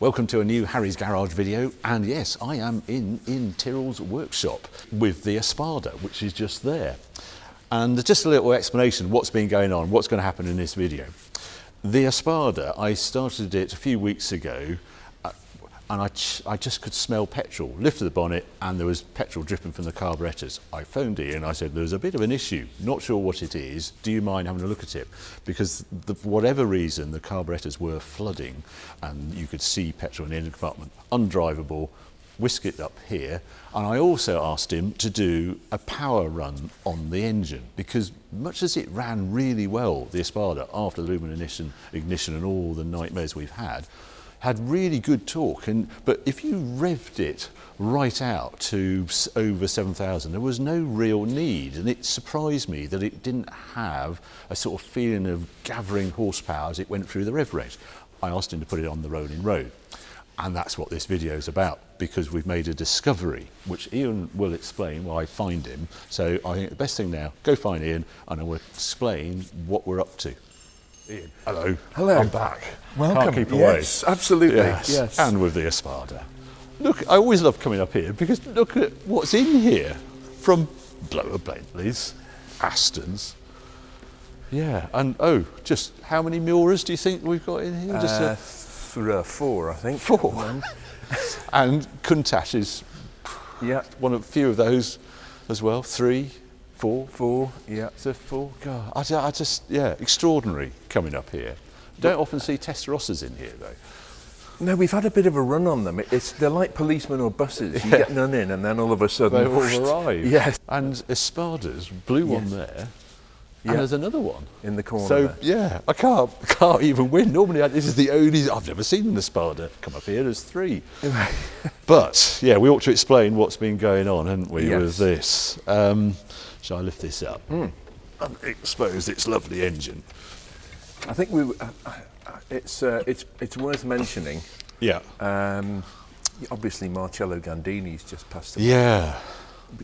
Welcome to a new Harry's Garage video, and yes, I am in, in Tyrrell's workshop with the Espada, which is just there. And just a little explanation what's been going on, what's going to happen in this video. The Espada, I started it a few weeks ago and I, I, just could smell petrol. Lifted the bonnet and there was petrol dripping from the carburetors. I phoned Iain, and I said, there's a bit of an issue, not sure what it is, do you mind having a look at it? Because the, whatever reason, the carburetors were flooding and you could see petrol in the engine compartment, undrivable, whisk it up here. And I also asked him to do a power run on the engine because much as it ran really well, the Espada, after the Lumenition, ignition and all the nightmares we've had, had really good torque. And, but if you revved it right out to over 7,000, there was no real need. And it surprised me that it didn't have a sort of feeling of gathering horsepower as it went through the rev range. I asked him to put it on the rolling road. And that's what this video is about because we've made a discovery, which Iain will explain while I find him. So I think the best thing now, go find Iain and I will explain what we're up to. Iain, hello. Hello. I'm back. Welcome. Can't keep away. Yes, absolutely. Yes. yes. And with the Espada. Look, I always love coming up here because look at what's in here from Blower Bentleys, Astons. Yeah, and oh, just how many Miuras do you think we've got in here? Just uh, uh, four, I think. Four. and Countach is yeah. one of a few of those as well. Three, four. Four, yeah. So four. God, I, I just, yeah, extraordinary coming up here. Don't often see Testarossas in here though. No, we've had a bit of a run on them. It's they're like policemen or buses. You Yeah. get none in, and then all of a sudden They all arrive. Yes, And Espadas, blue one there. Yeah. And there's another one. in the corner. So there. yeah, I can't can't even win. Normally, I, this is the only I've never seen an Espada come up here. There's three, but yeah, we ought to explain what's been going on, haven't we, Yes. with this? Um, shall I lift this up and expose its lovely engine? I think we. Uh, uh, it's uh, it's it's worth mentioning. Yeah, Um, obviously, Marcello Gandini's just passed away. yeah.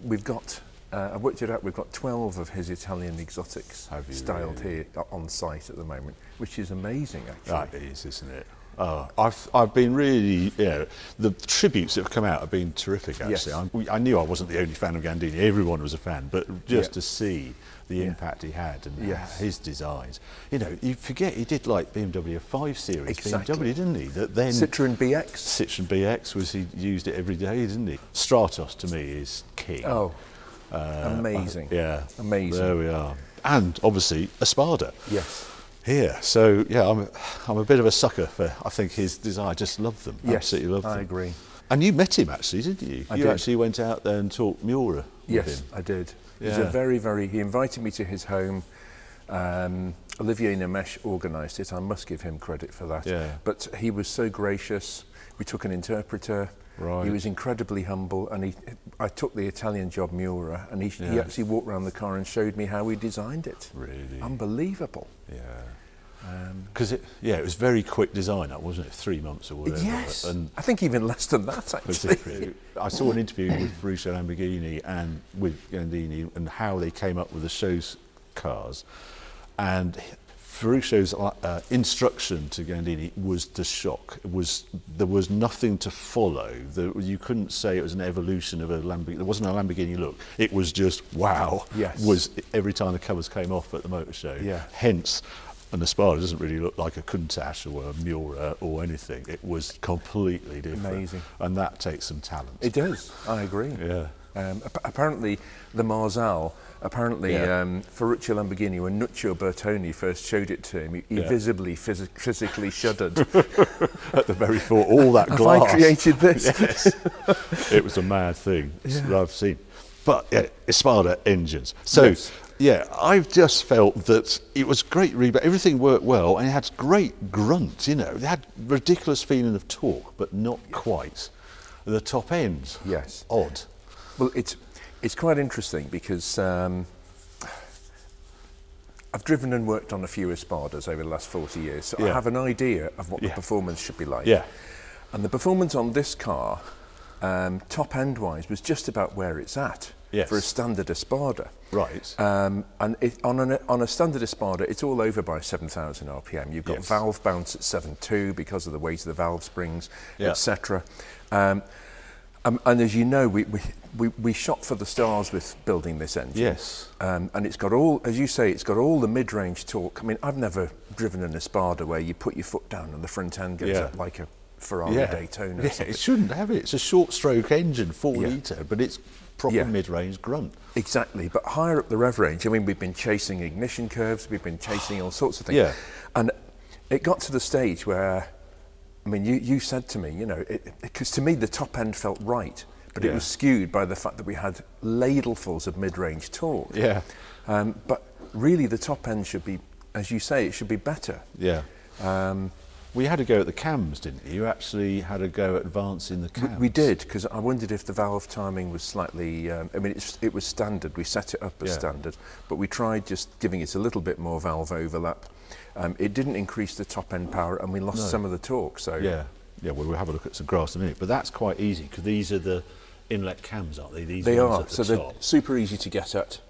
We've got. Uh, I worked it out. We've got 12 of his Italian exotics styled really? here uh, on site at the moment, which is amazing, actually. That is, isn't it? Oh, I've, I've been really, you know, the tributes that have come out have been terrific, actually. Yes. We- I knew I wasn't the only fan of Gandini, everyone was a fan, but just Yeah. to see the Yeah. impact he had and Yes. his designs. You know, you forget he did like BMW 5 Series Exactly. BMW, didn't he? That then Citroen BX. Citroen BX was, he used it every day, didn't he? Stratos to me is king. Oh, Uh, amazing. Yeah. Amazing. There we are. And obviously, Espada yes. Here. So yeah, I'm I'm a bit of a sucker for I think his design. I just love them. Yes, Absolutely love I them. agree. And you met him actually, didn't you? I you did. actually went out there and talked Miura with Yes. I did. He's a very, very. He invited me to his home. Um, Olivier Nemesh organised it. I must give him credit for that. Yeah. But he was so gracious. We took an interpreter. Right. He was incredibly humble, and he. I took the Italian job Miura, and he, he actually walked around the car and showed me how he designed it. Really? Unbelievable. Yeah. Um, Because it, yeah, it was very quick design, that wasn't it? Three months or whatever. yes, And I think even less than that actually. I saw an interview with Ferruccio Lamborghini and with Gandini and how they came up with the show's cars. And Ferruccio's uh, instruction to Gandini was the shock. It was there was nothing to follow. The, you couldn't say it was an evolution of a Lamborghini. There wasn't a Lamborghini look. It was just wow. Yes. Was every time the covers came off at the motor show. Yeah. Hence. And the Espada doesn't really look like a Countach or a Miura or anything. It was completely different. Amazing. And that takes some talent. It does. I agree. Yeah. Um, ap- apparently, the Marzal, apparently, Yeah. um, Ferruccio Lamborghini, when Nuccio Bertone first showed it to him, he, he Yeah. visibly, phys- physically shuddered. at the very thought, all that Have glass. I created this? Yes. it was a mad thing that I've seen. But yeah, Espada engines. So Yes. Yeah, I've just felt that it was great rebound. Everything worked well, and it had great grunt. You know, it had ridiculous feeling of torque, but not quite. The top end, Yes. odd. Well, it's, it's quite interesting because um, I've driven and worked on a few Espadas over the last 40 years, so I have an idea of what Yeah. the performance should be like. Yeah. And the performance on this car, um, top end wise, was just about where it's at. Yes. for a standard Espada. Right. Um, and it, on, an, on a standard Espada, it's all over by 7,000 RPM. You've got Yes. valve bounce at 7.2 because of the weight of the valve springs, Yeah. etc. Um, um, and as you know, we, we, we, we shot for the stars with building this engine. Yes. Um, and it's got all, as you say, it's got all the mid-range torque. I mean, I've never driven an Espada where you put your foot down and the front end goes Yeah. up like a Ferrari yeah. Daytona. Yeah, it shouldn't have it. It's a short stroke engine, four Yeah. litre, but it's proper Yeah. mid range grunt. Exactly, but higher up the rev range, I mean, we've been chasing ignition curves, we've been chasing all sorts of things. Yeah. And it got to the stage where, I mean, you, you said to me, you know, because to me the top end felt right, but it was skewed by the fact that we had ladlefuls of mid range torque. Yeah. Um, but really, the top end should be, as you say, it should be better. Yeah. Um, We had a go at the cams, didn't you? You actually had a go at advancing the cams. we did, because I wondered if the valve timing was slightly, um, I mean, it's, it was standard, we set it up as Yeah. standard, but we tried just giving it a little bit more valve overlap. Um, it didn't increase the top end power and we lost No. some of the torque, so Yeah. Yeah, well, we'll have a look at some graphs in a minute. But that's quite easy because these are the inlet cams, aren't they? These they ones are, at the so they're super easy to get at.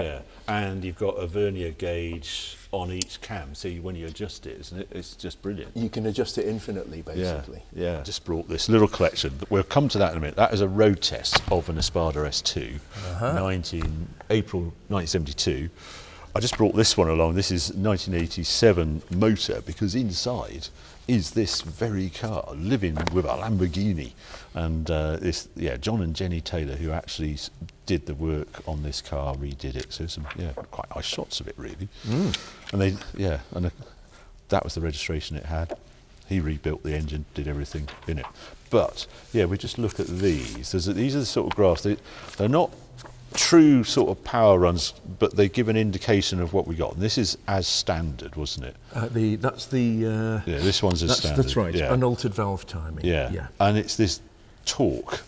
Yeah. And you've got a vernier gauge on each cam, so you, when you adjust it, isn't it? It's just brilliant. You can adjust it infinitely, basically. Yeah, yeah. I just brought this little collection. We'll come to that in a minute. That is a road test of an Espada S2, Uh-huh. 19, April 1972. I just brought this one along. This is 1987 motor because inside is this very car living with a Lamborghini, and uh, this yeah John and Jenny Taylor who actually did the work on this car redid it. So some yeah quite nice shots of it really, Mm. and they yeah and. uh that was the registration it had. He rebuilt the engine, did everything in it. But yeah, we just look at these. There's a, these are the sort of graphs. They, they're not true sort of power runs, but they give an indication of what we got. And this is as standard, wasn't it? Uh, the, that's the. Uh, Yeah, this one's as that's, standard. that's right, Yeah. unaltered valve timing. Yeah. yeah. And it's this torque.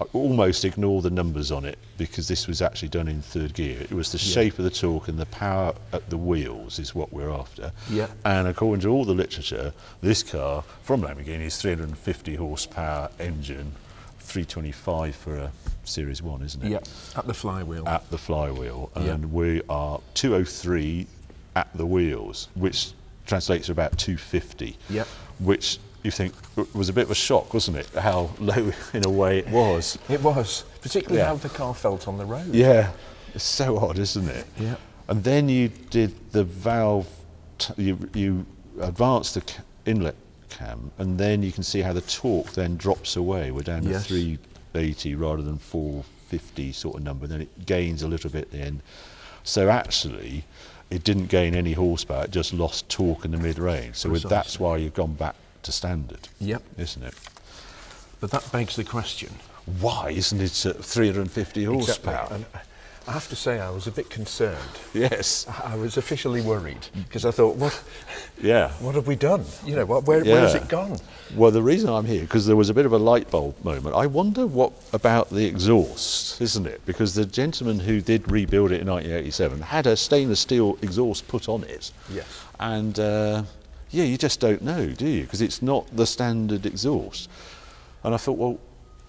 I almost ignore the numbers on it because this was actually done in third gear. It was the Yeah. shape of the torque and the power at the wheels is what we're after. Yeah. And according to all the literature, this car from Lamborghini is 350 horsepower engine, 325 for a Series 1, isn't it? Yeah, at the flywheel. At the flywheel. Yeah. And we are 203 at the wheels, which translates to about 250 Yeah. which you think w- was a bit of a shock, wasn't it? How low, in a way, it was. It was, particularly Yeah. how the car felt on the road. Yeah, it's so odd, isn't it? Yeah. And then you did the valve, t- you, you advanced the inlet cam, and then you can see how the torque then drops away. We're down to Yes. 380 rather than 450 sort of number. Then it gains a little bit at the end. So actually, it didn't gain any horsepower. It just lost torque in the mid range. So with, that's why you've gone back to standard. Yep. Isn't it? But that begs the question. Why isn't it at 350 horsepower? And I have to say, I was a bit concerned. Yes. I was officially worried because I thought, what, Yeah. what have we done? You know, what, where, where has it gone? Well, the reason I'm here because there was a bit of a light bulb moment. I wonder what about the exhaust, isn't it? Because the gentleman who did rebuild it in 1987 had a stainless steel exhaust put on it. Yes. And uh, yeah, you just don't know, do you? Because it's not the standard exhaust. And I thought, well,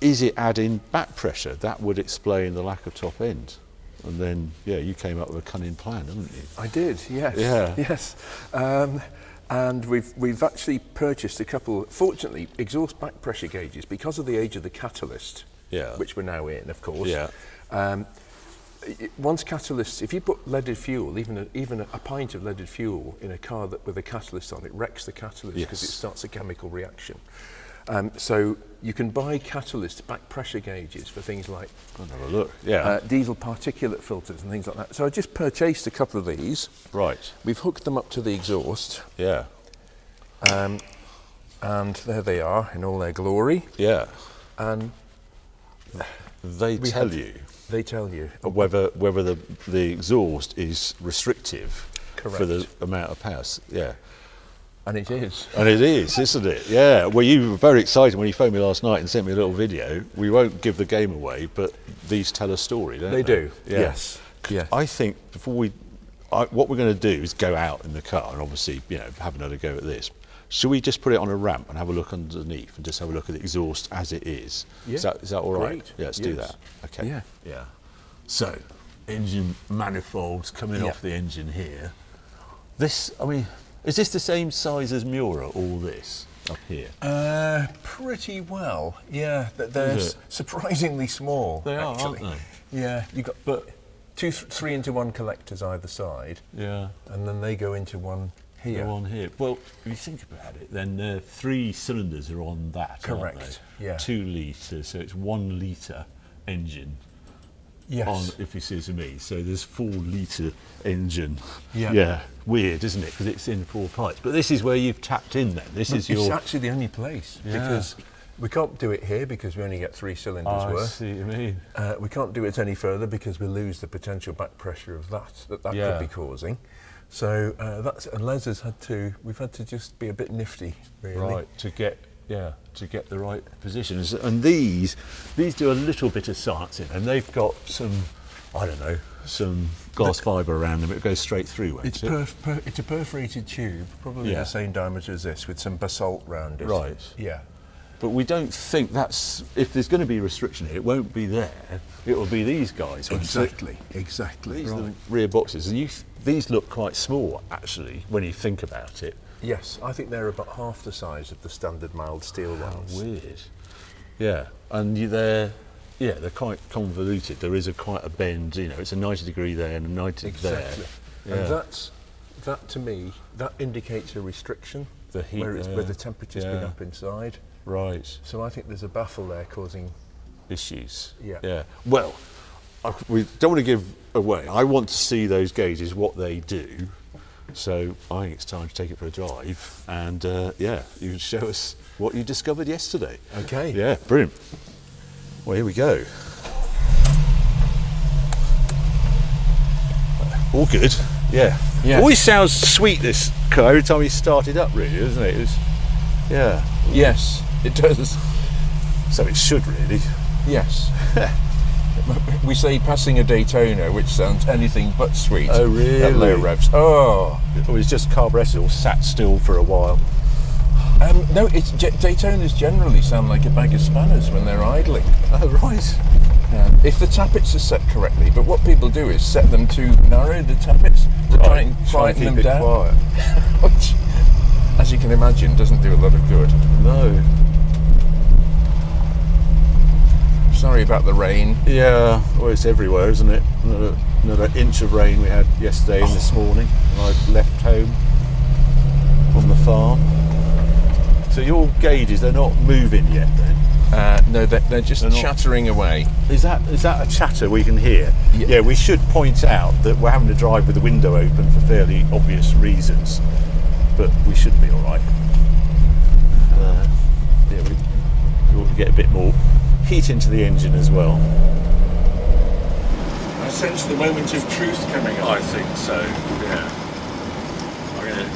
is it adding back pressure? That would explain the lack of top end. And then, yeah, you came up with a cunning plan, haven't you? I did, yes. Yeah. Yes. Um, and we've, we've actually purchased a couple, fortunately, exhaust back pressure gauges because of the age of the catalyst, Yeah. which we're now in, of course. Yeah. Um, once catalysts, if you put leaded fuel, even a, even a, pint of leaded fuel in a car that, with a catalyst on, it wrecks the catalyst because it starts a chemical reaction. Um, so you can buy catalyst back pressure gauges for things like I'll have a look. Yeah. uh, diesel particulate filters and things like that. So I just purchased a couple of these. right. We've hooked them up to the exhaust, Yeah. um, and there they are in all their glory. Yeah. And They tell you they tell you, uh, whether whether the the exhaust is restrictive for the amount of power. Yeah. and it is. And it is, isn't it? Yeah. Well, you were very excited when you phoned me last night and sent me a little video. We won't give the game away, but these tell a story, don't they? They do, Yeah. yes, yes. I think before we, I, what we're going to do is go out in the car and obviously, you know, have another go at this. Should we just put it on a ramp and have a look underneath and just have a look at the exhaust as it is? Yeah, Is that, is that all right? great, Yeah, let's do that. Okay. Yeah. Yeah. So, engine manifolds coming Yeah. off the engine here. This, I mean, is this the same size as Miura, all this up here? Uh, pretty well. Yeah, th- they're Is it? surprisingly small. They are, actually. aren't they? Yeah, you got But- two, th- three into one collectors either side, Yeah. and then they go into one here. Go on here. Well, if you think about it, then uh, three cylinders are on that. aren't Correct, yeah. Two litres, so it's one litre engine Yes. on, if you see to me. So there's four litre engine. Yeah. Yeah. Weird, isn't it? Because it's in four pipes. But this is where you've tapped in then. This is your. it's actually the only place Yeah. because we can't do it here because we only get three cylinders Oh, I worth. see what you mean. Uh, we can't do it any further because we lose the potential back pressure of that that, that Yeah. could be causing. So uh, that's and Les has had to. We've had to just be a bit nifty, really. Right, to get yeah, to get the right positions. And these these do a little bit of science in and they've got some I don't know, some glass fibre around them. It goes straight through, won't It's, it? perf- per- it's a perforated tube, probably Yeah. the same diameter as this, with some basalt round it. Right. Yeah. But we don't think that's if there's going to be restriction here, it won't be there. It will be these guys. Exactly. Exactly. These are the rear boxes, and you th- these look quite small actually when you think about it. Yes, I think they're about half the size of the standard mild steel ones. Weird. Yeah, and they're yeah they're quite convoluted. There is a quite a bend. You know, it's a 90 degree there and a 90 Exactly. there. And Yeah. that's that to me that indicates a restriction. The heat where, where the temperature's been up inside. Right So I think there's a baffle there causing. issues. Yeah. Yeah. Well, I, we don't want to give away. I want to see those gauges, what they do. So I think it's time to take it for a drive, and uh, yeah, you can show us what you discovered yesterday. Okay. Yeah, brilliant. Well, here we go. All good. Yeah. Yeah. Always sounds sweet this car every time you start it up, really, doesn't it? It's, yeah. Yes, it does. So it should really. Yes. we say passing a Daytona, which sounds anything but sweet. Oh, really? At low revs. Oh. Or it's just carburetted or sat still for a while. Um, no, it's J- Daytonas generally sound like a bag of spanners when they're idling. Oh, right. Um, if the tappets are set correctly, but what people do is set them too narrow, the tappets, to try and quieten them down. as you can imagine, doesn't do a lot of good. No. Sorry about the rain. Yeah, well, it's everywhere, isn't it? Another, another inch of rain we had yesterday and this morning when I left home on the farm. So your gauges, they're not moving yet then? Uh, no, they're, they're just They're chattering away. Is that is that a chatter we can hear? Yeah. Yeah, we should point out that we're having to drive with the window open for fairly obvious reasons, but we should be all right. Uh, yeah, we, we ought to get a bit more heat into the engine as well. I sense the moment of truth coming I think so. Yeah. I'm going to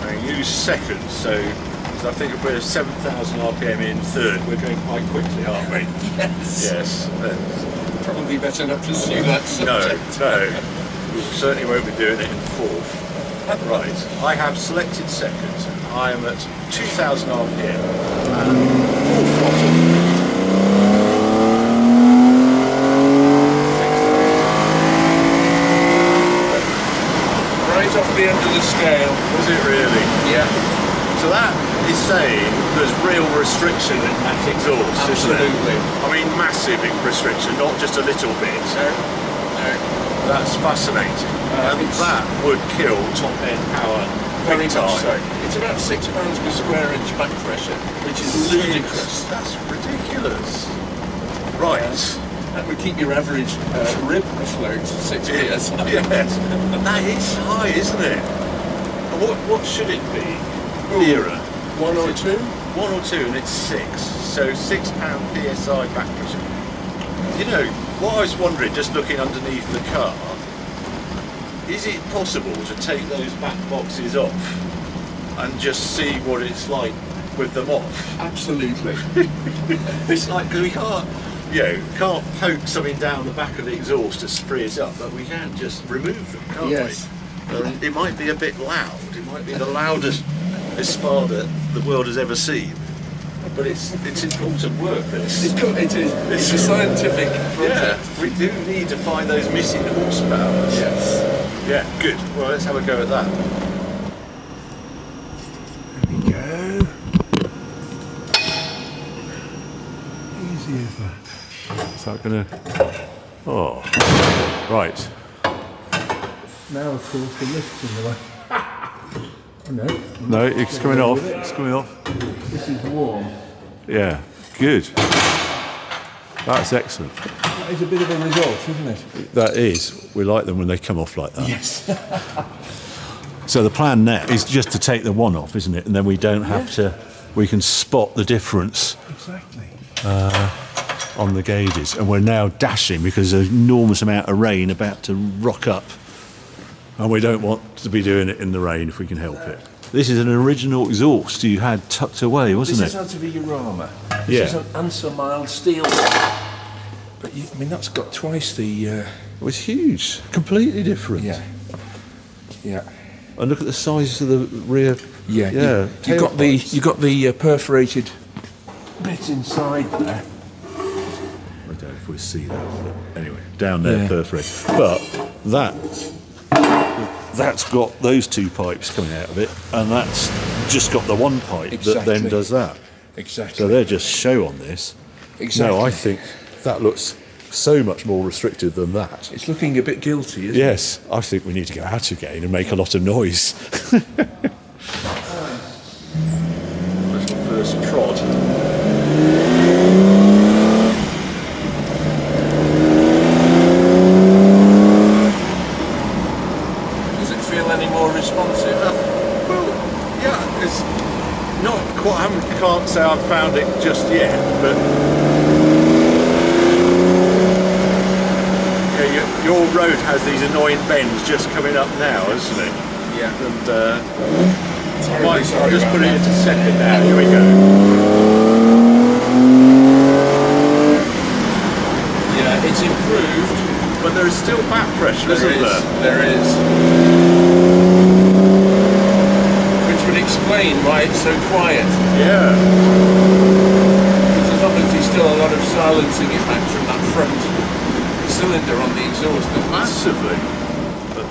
I'm going to use seconds, so I think if we're 7,000 RPM in third, we're going quite quickly, aren't we? Yes. Yes. Uh, Probably better not pursue that No, no. We certainly won't be doing it in fourth. Right. I have selected seconds. I am at 2,000 RPM and full throttle. Right off the end of the scale. Was it really? Yeah. So that is saying there's real restriction at exhaust? Absolutely. I mean, massive restriction, not just a little bit. No. No. That's fascinating. Uh, and that would kill top end power Very much so. It's about six pounds per square inch back pressure, which is ludicrous. That's ridiculous. Right. That would keep your average uh, rib afloat six Yes. years. yes. That is high, isn't it? And what what should it be? Nearer. One or two? One or two, and it's six. So six pound psi back pressure. You know what I was wondering, just looking underneath the car, is it possible to take those back boxes off and just see what it's like with them off? Absolutely. It's like 'cause we can't, you know, can't poke something down the back of the exhaust to free it up, but we can just remove them, can't Yes. we? And it might be a bit loud. It might be the loudest Espada the world has ever seen. But it's it's important work. This. It's, co- it is. It's a scientific project. Yeah. We do need to find those missing horsepower. Yes. Yeah, good. Well, let's have a go at that. There we go. Easy as that. Is that going to... Oh, right. Now, of course, the lift's in the way. oh, no, No, it's coming off. It's coming off. this is warm. Yeah, good. That's excellent. That is a bit of a result, isn't it? That is. We like them when they come off like that. Yes. So the plan now is just to take the one off, isn't it? And then we don't have to, we can spot the difference exactly. Uh, on the gauges. And we're now dashing because there's an enormous amount of rain about to rock up. And we don't want to be doing it in the rain if we can help it. This is an original exhaust you had tucked away, wasn't it? This is out of a Jarama. This Yeah. is an answer mild steel. But you, I mean, that's got twice the. Uh, It was huge, completely different. yeah. Yeah. And look at the size of the rear. Yeah. yeah. You, you got the you got the uh, perforated bit inside there. I don't know if we see that. But anyway, down there, Yeah. perforated. But that that's got those two pipes coming out of it, and that's just got the one pipe that then does that. Exactly. So they're just show on this. exactly. No, I think that looks so much more restricted than that. It's looking a bit guilty, isn't it? Yes, I think we need to go out again and make a lot of noise. Little first prod. it? Does it feel responsive? Well, yeah, it's not quite. I can't say I've found it just yet, but yeah, your, your road has these annoying bends just coming up now, isn't it? Yeah. And uh, I might, sorry just put it into second now. Here we go. Yeah, it's improved. But there is still back pressure, There isn't is. there? There is. Which would explain why it's so quiet. Yeah. Because there's obviously still a lot of silencing effect from that front cylinder on the exhaust. Massively. But,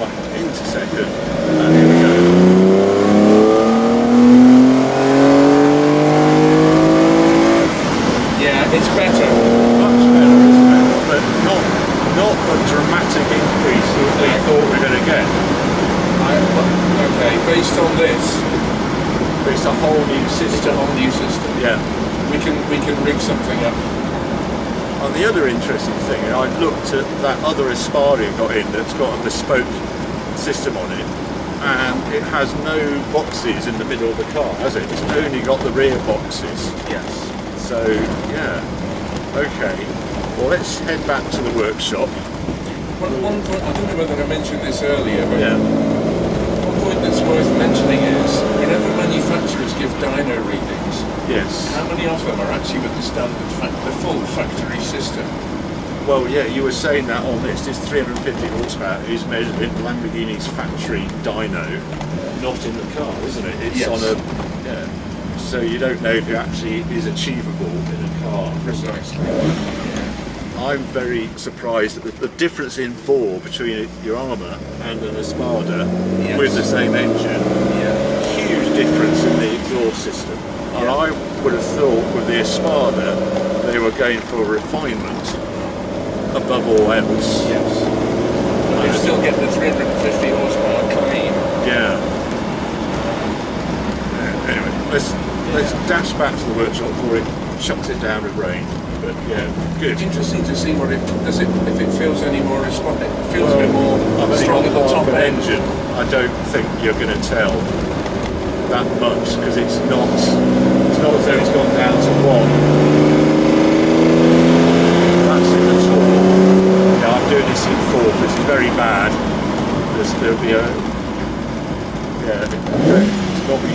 right, into second. And here we go. Yeah, it's better. Much better, isn't it? But not not a dramatic increase that we thought we were going to get. I, okay, based on this, It's a whole new it's a system. whole new system. Yeah. We can we can rig something up. And the other interesting thing, and I've looked at that other Espada you got in that's got a bespoke system on it, and it has no boxes in the middle of the car, has it? It's only got the rear boxes. Yes. So, yeah. Okay. Well, let's head back to the workshop. One, one point, I don't know whether I mentioned this earlier, but Yeah. one point that's worth mentioning is whenever manufacturers give dyno readings, Yes. how many of them are actually with the standard, fac- the full factory system? Well, yeah, you were saying that on this. This 350 horsepower is measured in Lamborghini's factory dyno, not in the car, isn't it? It's Yes. on a. Yeah. So you don't know if it actually is achievable in a car. Precisely. I'm very surprised at the, the difference in bore between Jarama and an Espada Yes. with the same engine. Yeah. Huge difference in the exhaust system. Yeah. And I would have thought with the Espada they were going for refinement above all else. Yes. But you still get the 350 horsepower clean. Yeah. Yeah, Anyway, let's let's dash back to the workshop before it shuts it down with rain. But yeah, good. Interesting to see what it does. It if it feels any more responsive. It feels a bit more I've strong at the top end. engine. I don't think you're going to tell that much because it's not. It's not as though it's gone down to one. That's in the top. Yeah, I'm doing this in fourth. This is very bad. There's, there'll be a. Yeah, it's probably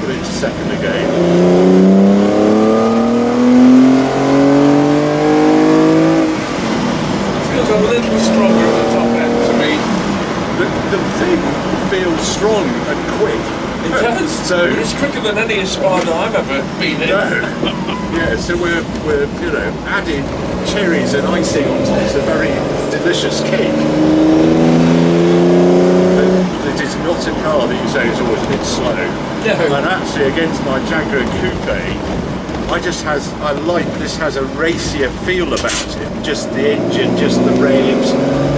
put it to second again. Feels a little stronger at the top end to me. The, the thing feels strong and quick. It does. So So It's quicker than any Espada I've ever been in. yeah, so we're, we're you know adding cherries and icing on top. It's a very delicious cake. But it is not a car that you say is always a bit slow. Yeah. And actually, against my Jaguar Coupe, I just has I like this has a racier feel about it. Just the engine, just the revs,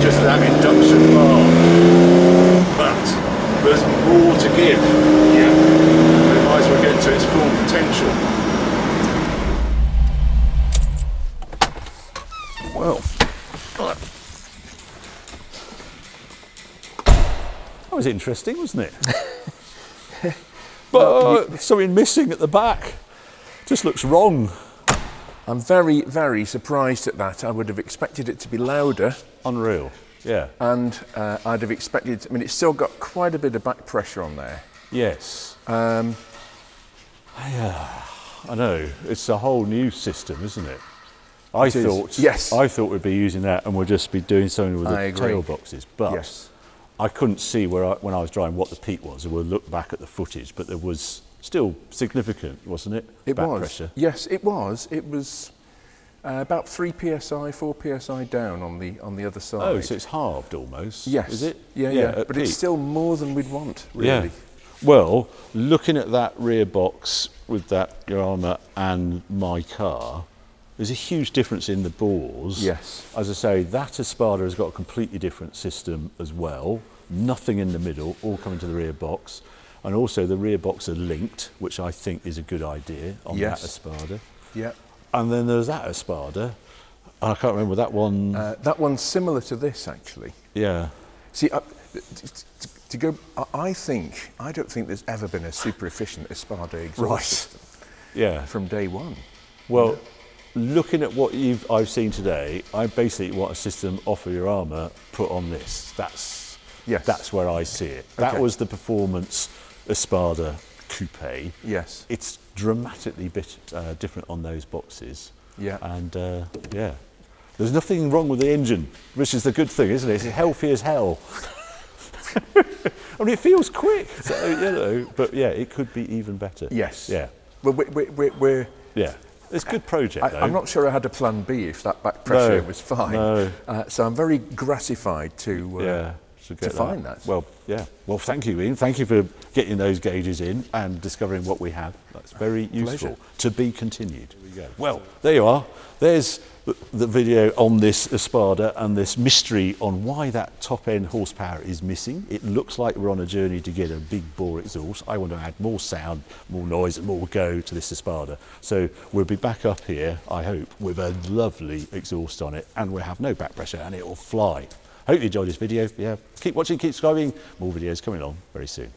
just that induction bar. But there's more to give. Yeah. It might as well get to its full potential. Well, that was interesting, wasn't it? but uh, something missing at the back. Just looks wrong. I'm very, very surprised at that. I would have expected it to be louder, Unreal. Yeah. and uh, I'd have expected. I mean, it's still got quite a bit of back pressure on there. Yes. Um, I know. It's a whole new system, isn't it? I It is. thought. Yes. I thought we'd be using that, and we'll just be doing something with the agree. tail boxes. But Yes. I couldn't see where I, when I was driving what the peak was. We'll look back at the footage, but there was still significant, wasn't it? it Back was. pressure. Yes, it was. It was uh, about three psi, four psi down on the on the other side. Oh, so it's halved almost. yes, Is it? Yeah, yeah. at but it's still more than we'd want, really. Yeah. Well, looking at that rear box with that Jarama and my car, there's a huge difference in the bores. Yes. As I say, that Espada has got a completely different system as well. Nothing in the middle, all coming to the rear box. And also the rear box are linked, which I think is a good idea on Yes. that Espada. Yeah. And then there's that Espada. I can't remember that one. Uh, that one's similar to this, actually. yeah. See, uh, to go, I- think I don't think there's ever been a super efficient Espada exhaust Right. system Yeah. from day one. Well, looking at what you've I've seen today, I basically want a system off of Jarama put on this. That's Yes. that's where I see it. That Okay. was the performance Espada coupe. Yes. It's dramatically bit uh, different on those boxes. Yeah. And uh, yeah, there's nothing wrong with the engine, which is the good thing, isn't it? It's healthy as hell. I mean, it feels quick, so, you know. But yeah, it could be even better. Yes. Yeah. Well, we, we, we, we're, Yeah. It's a good project, I, though. I'm not sure I had a plan B if that back pressure No, was fine. no. Uh, so I'm very gratified to, uh, yeah, to, get find that. Well, yeah. Well, thank you, Iain. Thank you for getting those gauges in and discovering what we have. That's very useful. Pleasure. To be continued. we go. Well, there you are. There's the, the video on this Espada and this mystery on why that top end horsepower is missing. It looks like we're on a journey to get a big bore exhaust. I want to add more sound, more noise, and more go to this Espada. So we'll be back up here, I hope, with a lovely exhaust on it, and we'll have no back pressure, and it will fly. Hope you enjoyed this video. Yeah, keep watching, keep subscribing. More videos coming along very soon.